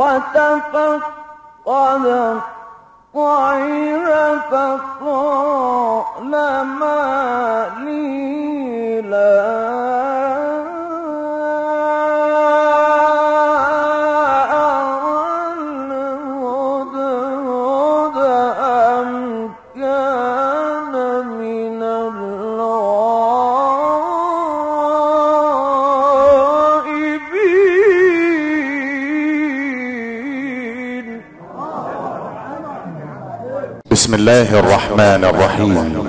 وتفقد الطير فقال ما لي لا بسم الله الرحمن الرحيم.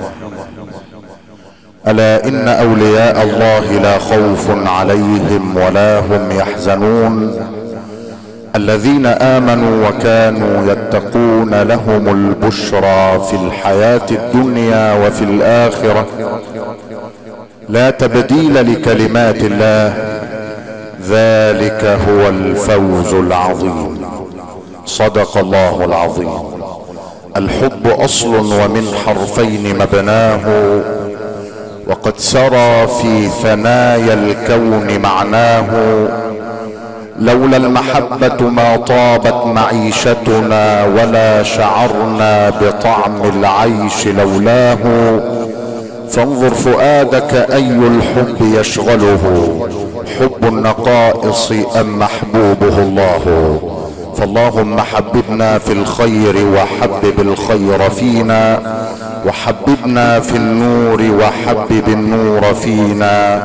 ألا إن أولياء الله لا خوف عليهم ولا هم يحزنون. الذين آمنوا وكانوا يتقون لهم البشرى في الحياة الدنيا وفي الآخرة. لا تبديل لكلمات الله. ذلك هو الفوز العظيم. صدق الله العظيم. الحب أصل ومن حرفين مبناه وقد سرى في ثنايا الكون معناه. لولا المحبة ما طابت معيشتنا ولا شعرنا بطعم العيش لولاه. فانظر فؤادك أي الحب يشغله حب النقائص أم محبوبه الله؟ فاللهم حببنا في الخير وحبب الخير فينا وحببنا في النور وحبب النور فينا.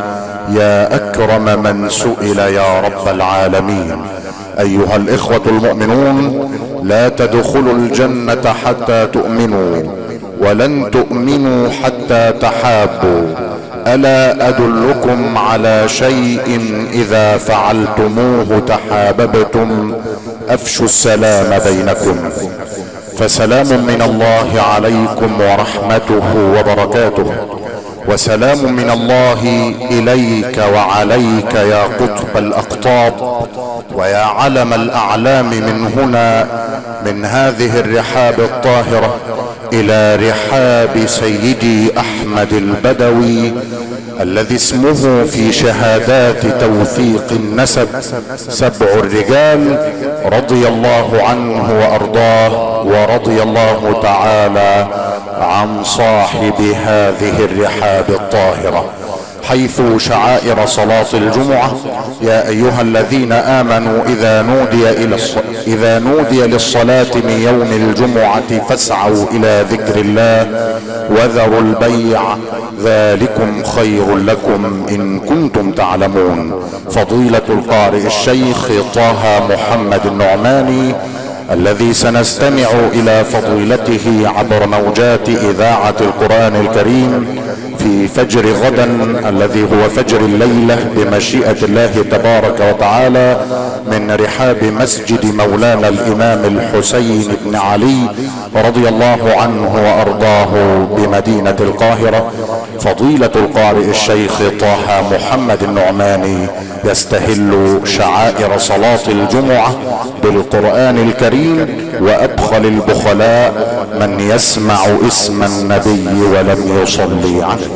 يا أكرم من سئل يا رب العالمين. أيها الإخوة المؤمنون لا تدخلوا الجنة حتى تؤمنوا ولن تؤمنوا حتى تحابوا. ألا أدلكم على شيء إذا فعلتموه تحاببتم؟ أفشوا السلام بينكم. فسلام من الله عليكم ورحمته وبركاته. وسلام من الله إليك وعليك يا قطب الأقطاب ويا علم الأعلام من هنا من هذه الرحاب الطاهرة إلى رحاب سيدي أحمد البدوي الذي اسمه في شهادات توثيق النسب سبع الرجال رضي الله عنه وأرضاه ورضي الله تعالى عن صاحب هذه الرحاب الطاهرة حيث شعائر صلاة الجمعة يا أيها الذين آمنوا إذا نودي الص... إذا نودي للصلاة من يوم الجمعة فاسعوا إلى ذكر الله وذروا البيع ذلكم خير لكم إن كنتم تعلمون. فضيلة القارئ الشيخ طه محمد النعماني الذي سنستمع إلى فضيلته عبر موجات إذاعة القرآن الكريم في فجر غدا الذي هو فجر الليلة بمشيئة الله تبارك وتعالى من رحاب مسجد مولانا الإمام الحسين بن علي رضي الله عنه وأرضاه بمدينة القاهرة. فضيلة القارئ الشيخ طه محمد النعماني يستهل شعائر صلاة الجمعة بالقرآن الكريم وابخل البخلاء من يسمع اسم النبي ولم يصلي عليه.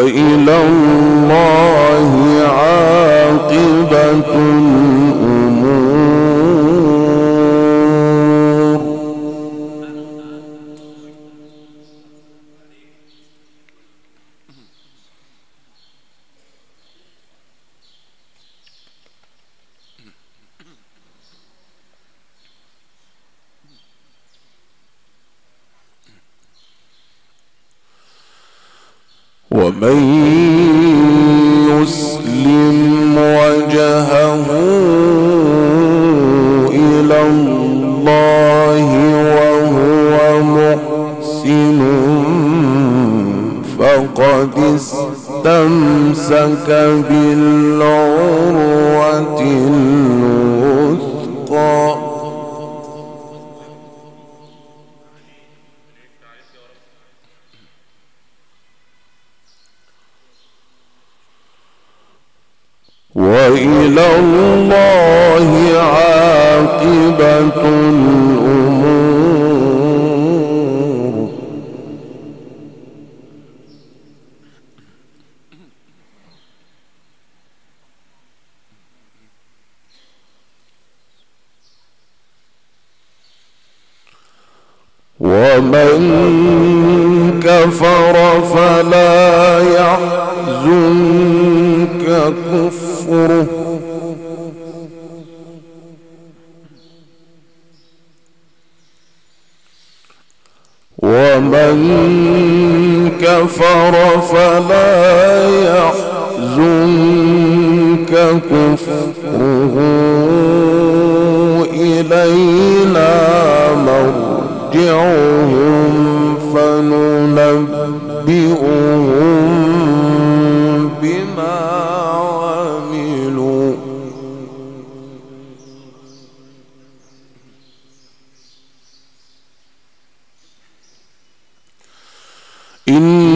وإلى الله عاقبة وإلى الله عاقبة الأمور. ومن كفر فلا يحزنك كفره ومن كفر فلا يحزنك كفره إلينا مرجعهم فننبئهم بما عملوا. إن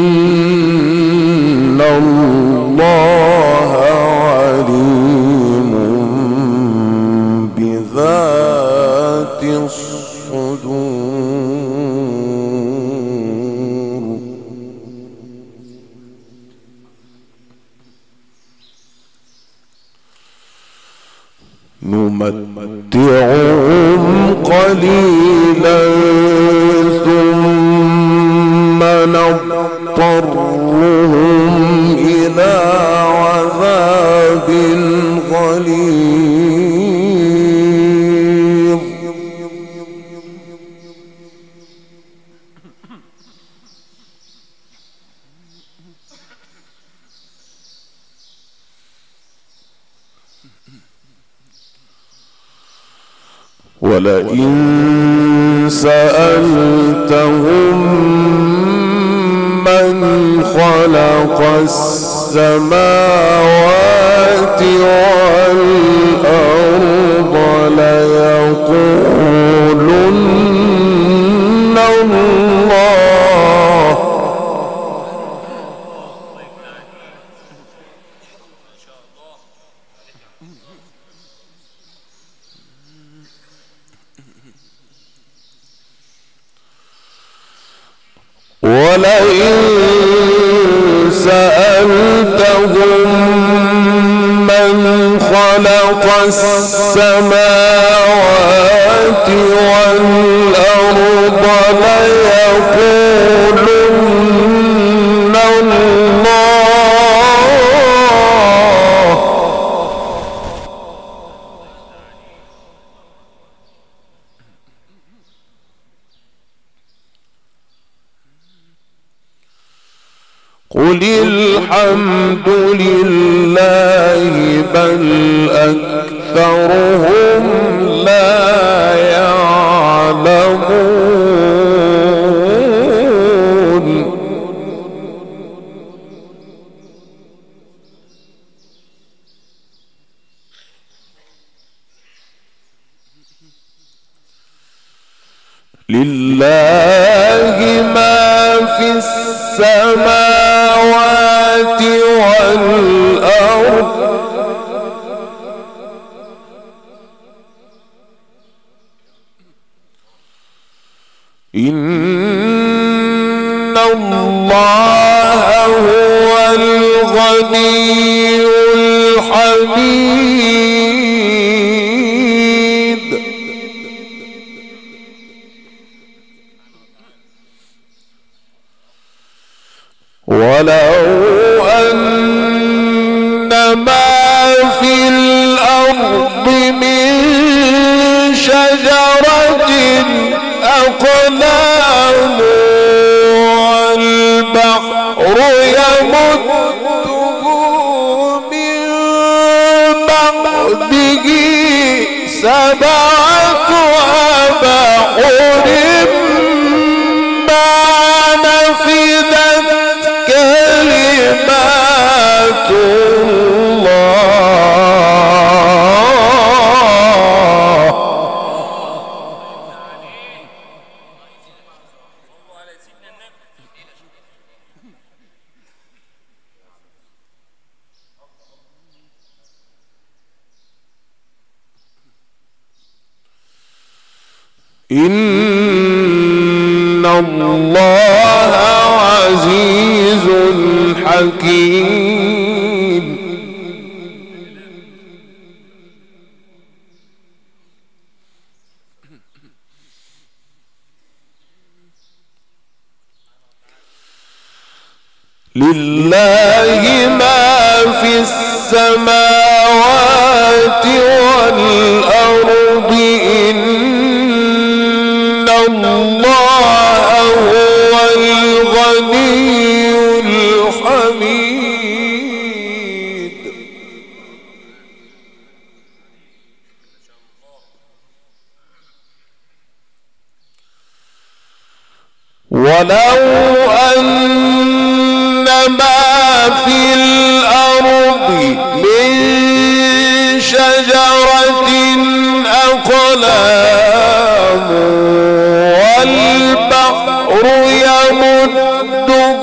لله ما في السماوات والأرض. إن الله هو الغني إن الله عزيز حكيم. لله ما في الأرض من شجرة أقلام والبحر يمده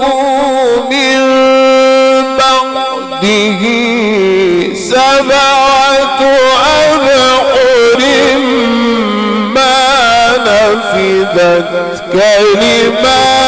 من بعده سبعة أبحر ما نفذت كلمات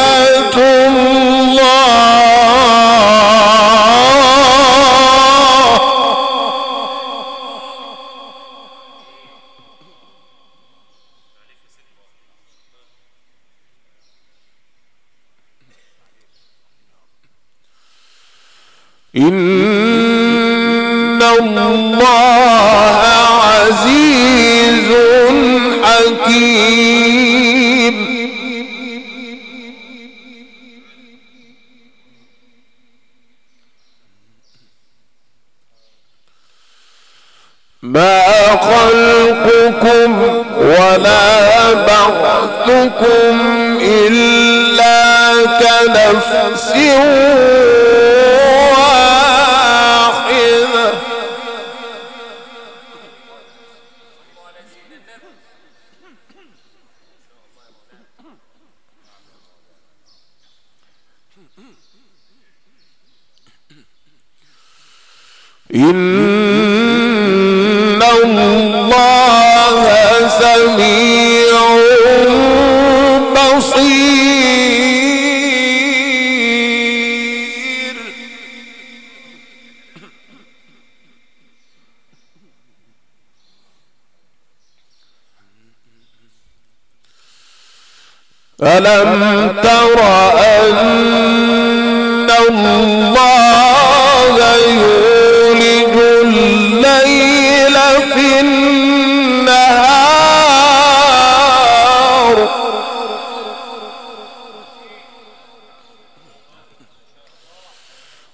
كنفس واحدة. إن ألم تر أن الله يولج الليل في النهار؟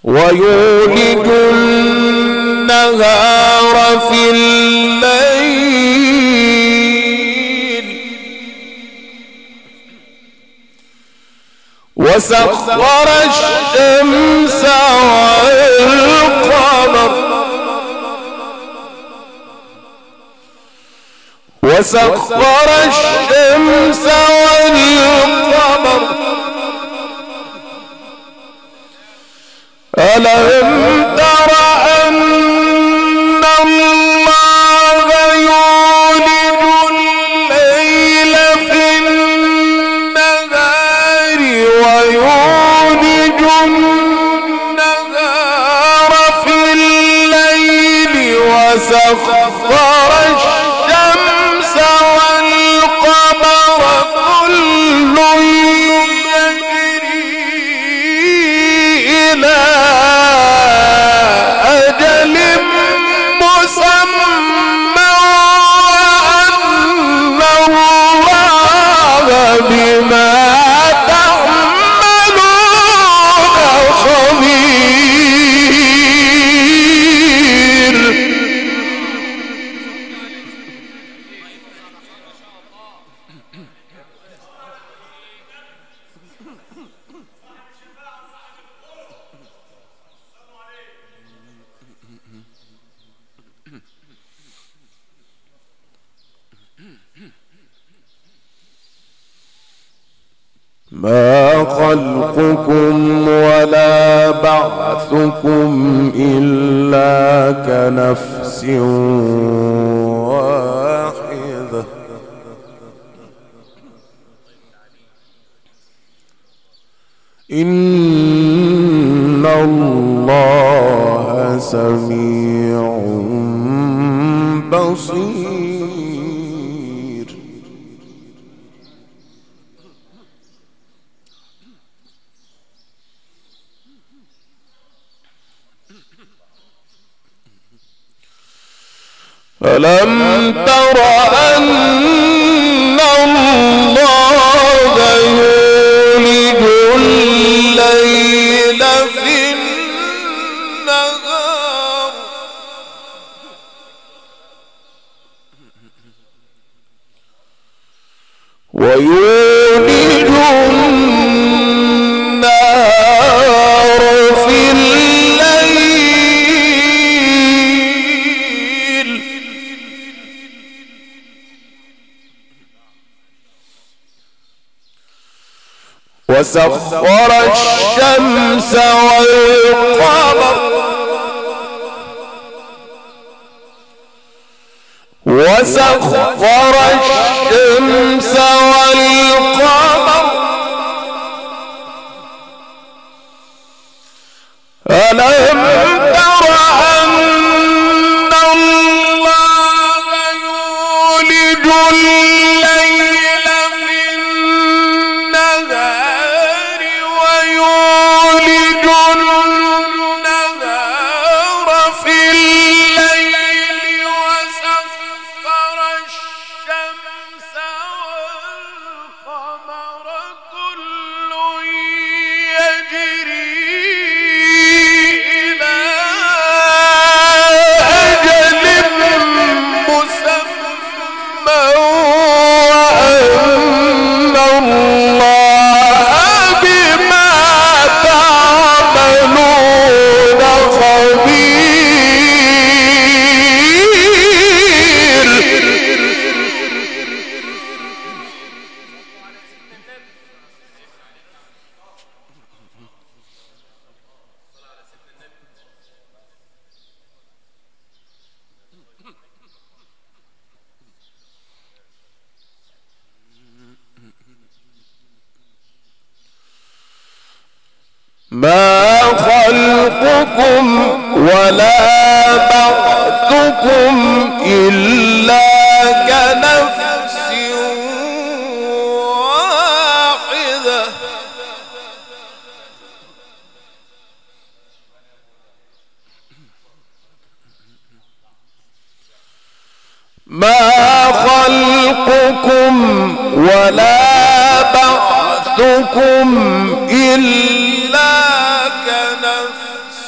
ويولج النهار في الليل وسخر الشمس والقمر. وسخر الشمس والقمر. ألم خلقكم ولا بعثكم إلا كنفس واحدة. إن الله سميع بصير ألم تر أن الله يولد الليل في النهار ويولد وسخر الشمس والقمر. وسخر الشمس والقمر. ألم تر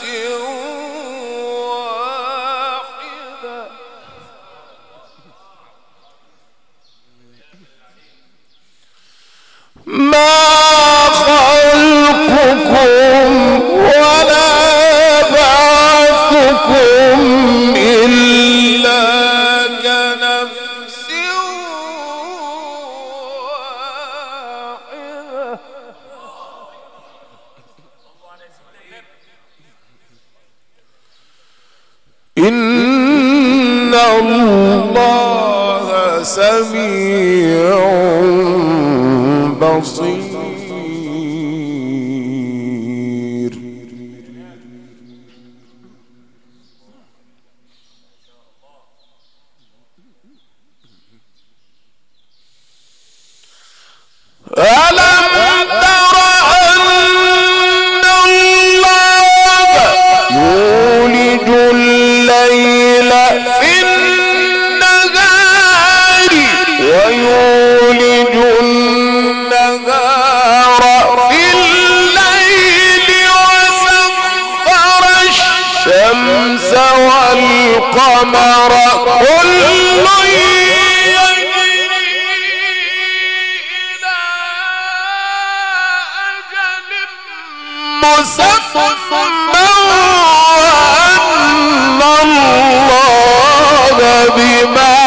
كنفس سميع بصير. والقمر كل يجري إلى مسمى وأن الله بما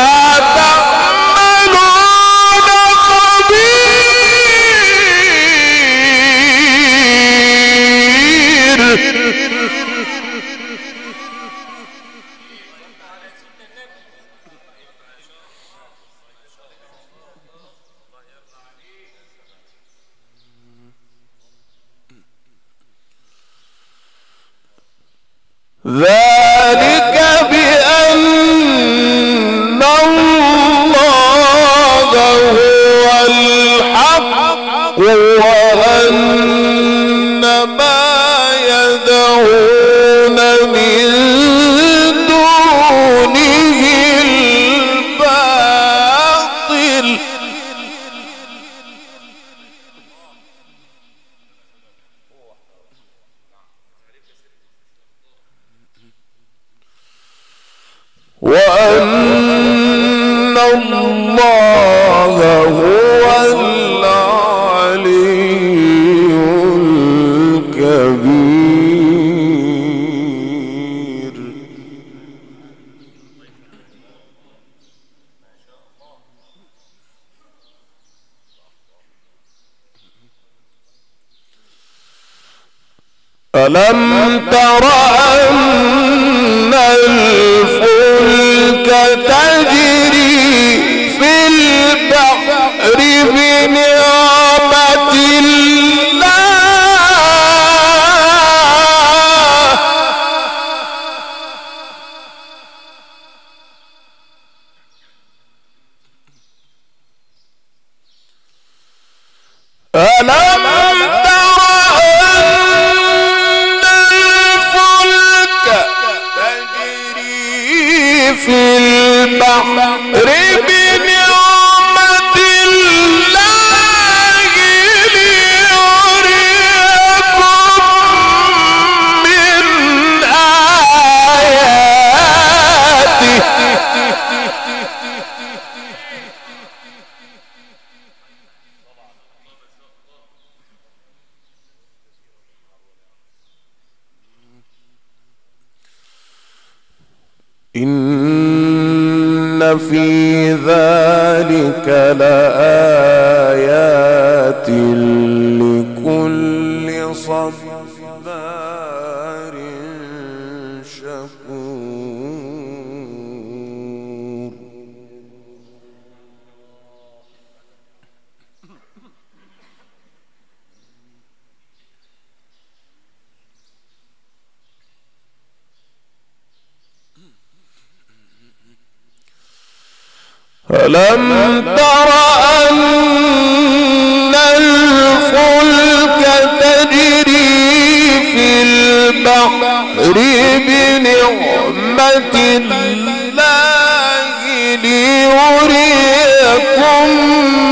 ألم تر في ذلك لآيات ليريكم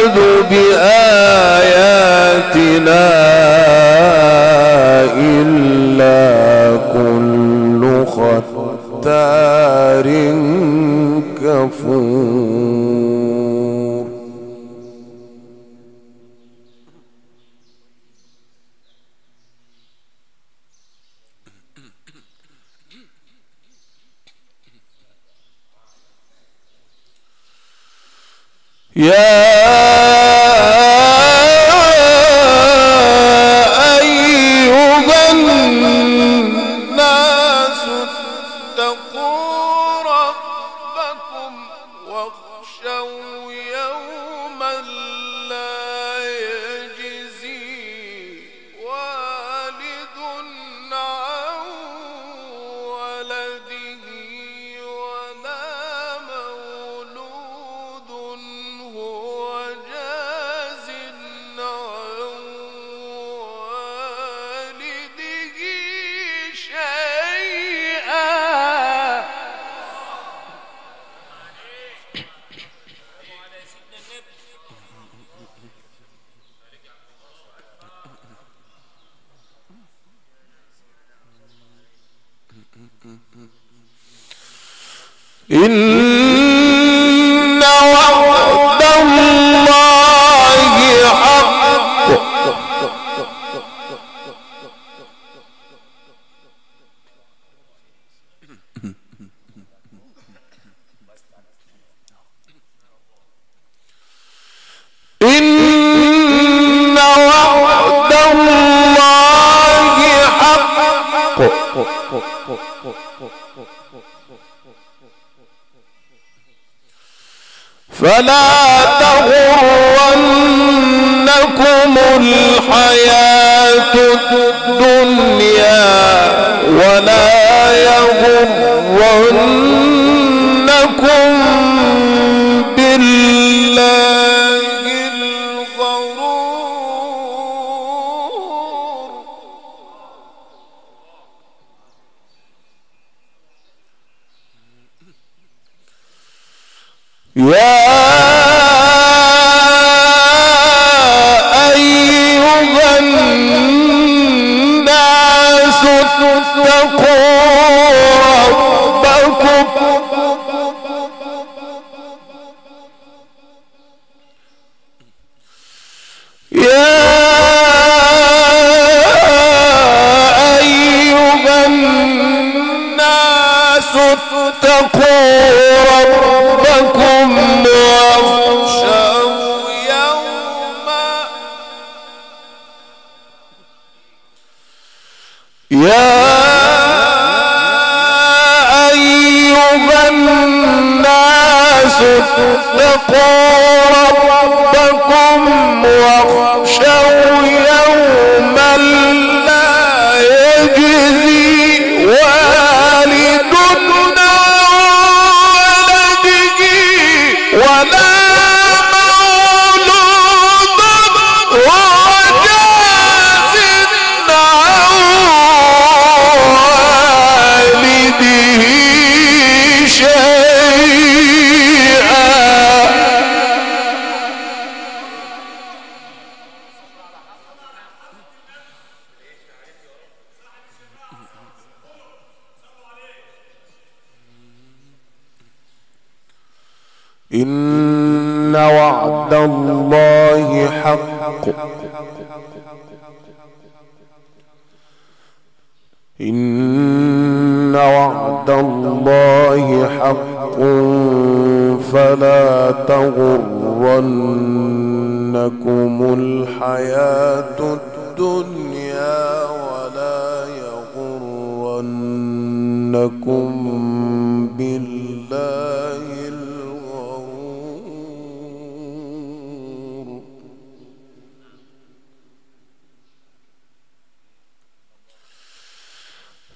يجحد بآياتنا إلا كل ختار كفور. يا إن فلا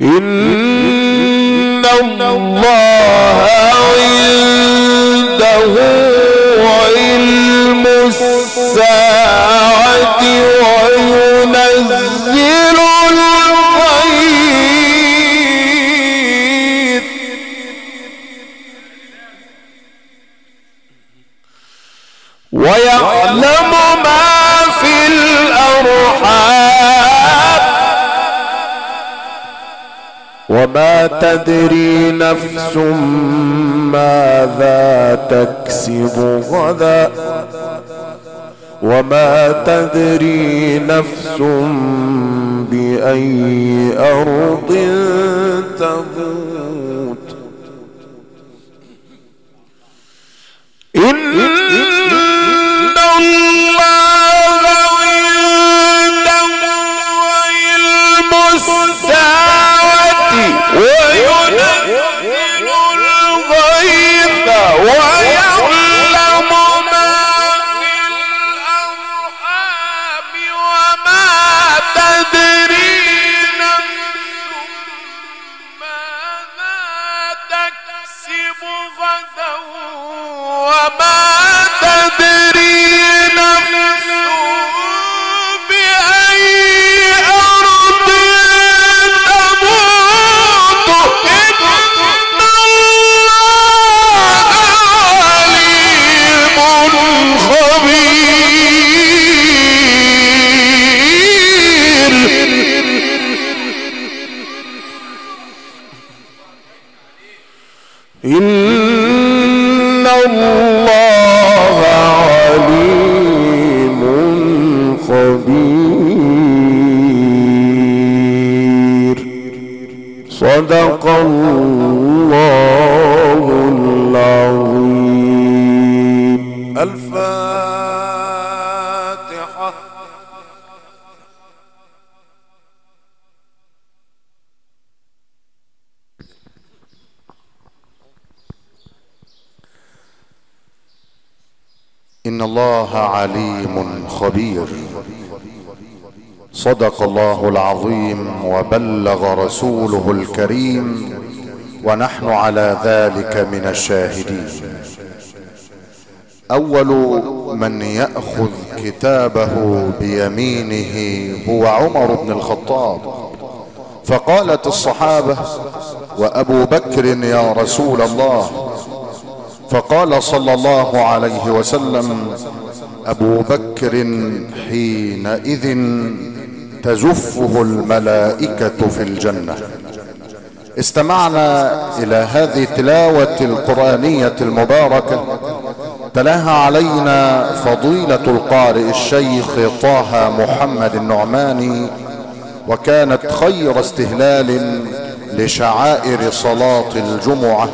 إن الله عنده علم الساعة وينزل وما تدري نفس ماذا تكسب غدا. وما تدري نفس بأي أرض تموت. إن وينزل الغيث ويعلم في الأرحام وما تدري نفس ماذا تكسب غدا وما تدري نفس صدق الله العظيم. الفاتحة. إن الله عليم خبير. صدق الله العظيم وبلغ رسوله الكريم ونحن على ذلك من الشاهدين. أول من يأخذ كتابه بيمينه هو عمر بن الخطاب. فقالت الصحابة وأبو بكر يا رسول الله. فقال صلى الله عليه وسلم أبو بكر حينئذ تزفه الملائكة في الجنة. استمعنا إلى هذه التلاوة القرآنية المباركة تلاها علينا فضيلة القارئ الشيخ طه محمد النعماني وكانت خير استهلال لشعائر صلاة الجمعة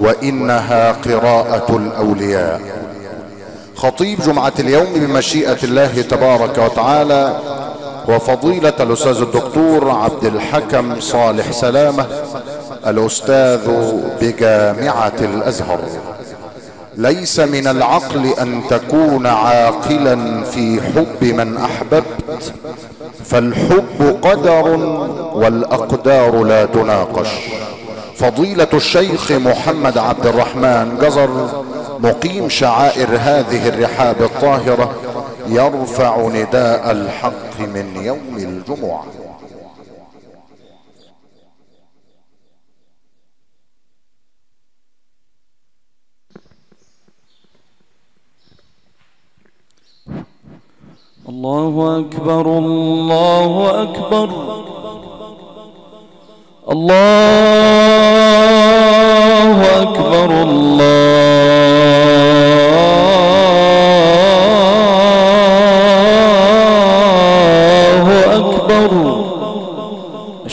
وإنها قراءة الأولياء. خطيب جمعة اليوم بمشيئة الله تبارك وتعالى وفضيلة الأستاذ الدكتور عبد الحكم صالح سلامة الأستاذ بجامعة الأزهر. ليس من العقل أن تكون عاقلا في حب من أحببت فالحب قدر والأقدار لا تناقش. فضيلة الشيخ محمد عبد الرحمن جزر مقيم شعائر هذه الرحاب الطاهرة يرفع نداء الحق من يوم الجمعة. الله أكبر الله أكبر. الله أكبر الله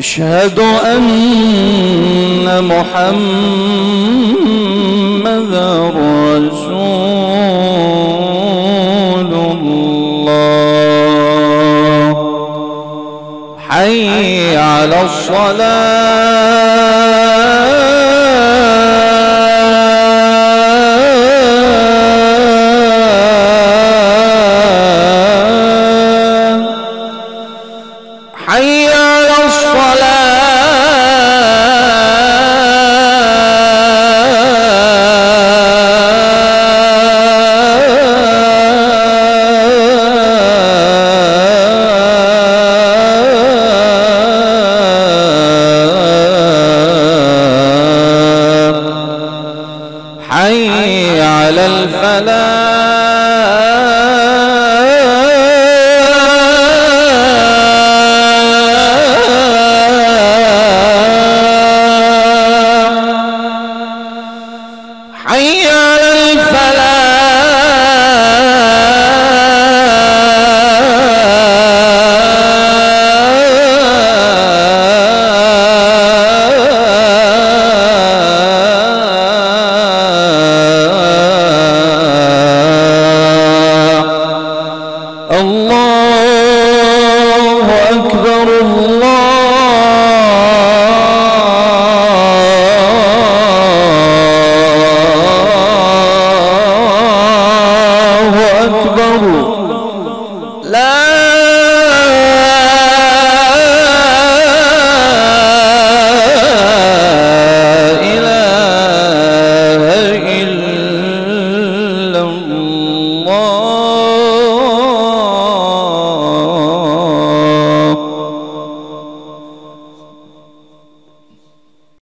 أشهد أن محمد رسول الله. حي على الصلاة. حي على الفلاح.